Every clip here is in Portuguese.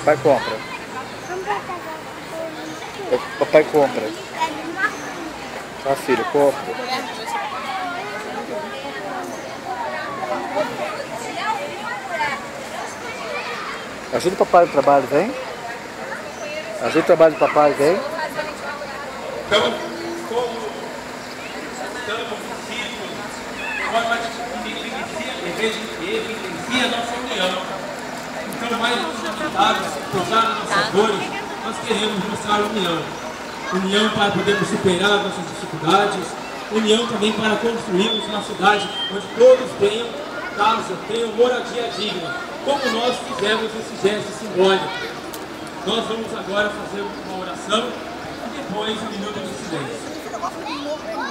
Papai compra. Papai compra. Tá, filho, compra. Ajuda o papai no trabalho, vem. Ajuda o trabalho do papai, vem. Então, como estamos forma de evidencia a nossa. Então, necessitados, usar nossas dores, nós queremos mostrar união. União para podermos superar nossas dificuldades, união também para construirmos uma cidade onde todos tenham casa, tenham moradia digna, como nós fizemos esse gesto simbólico. Nós vamos agora fazer uma oração e depois um minuto de silêncio.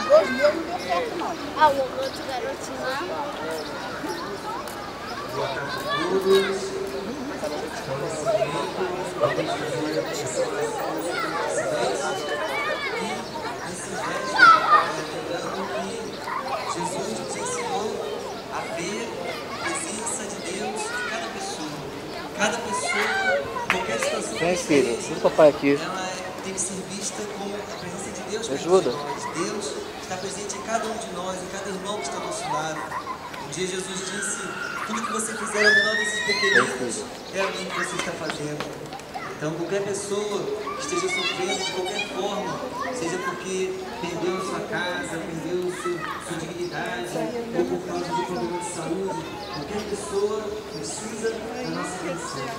Dois meses não deu certo, não. Ah, o outro garotinho lá. Boa tarde a todos. Cada pessoa. Qualquer situação Vem, filho, ajuda o papai aqui. ela tem que ser vista como a presença de Deus ajuda. Deus está presente em cada um de nós, em cada irmão que está ao nosso lado. Um dia Jesus disse, tudo que você fizer ao menor desses pequeninos, é a mim que você está fazendo. Então qualquer pessoa que esteja sofrendo de qualquer forma, seja porque perdeu sua casa, perdeu seu, sua dignidade, ou por causa de problema de saúde, qualquer pessoa precisa da nossa atenção.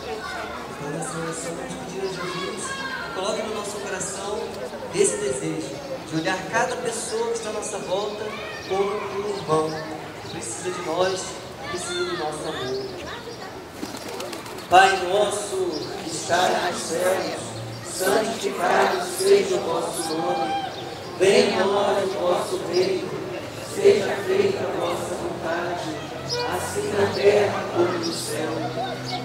Então nessa oração pedir a Jesus, coloque no nosso coração esse desejo de olhar cada pessoa que está à nossa volta como um irmão que precisa de nós, que precisa do nosso amor. Pai nosso está nos céus, santificado seja o vosso nome, venha a nós o vosso reino, seja feita a vossa vontade, assim na terra como no céu.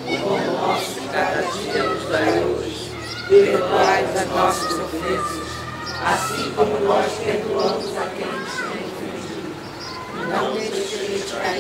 O pão nosso de cada dia nos dai hoje, perdoai as nossas ofensas, assim como nós perdoamos a quem nos tem ofendido. Não deixeis cair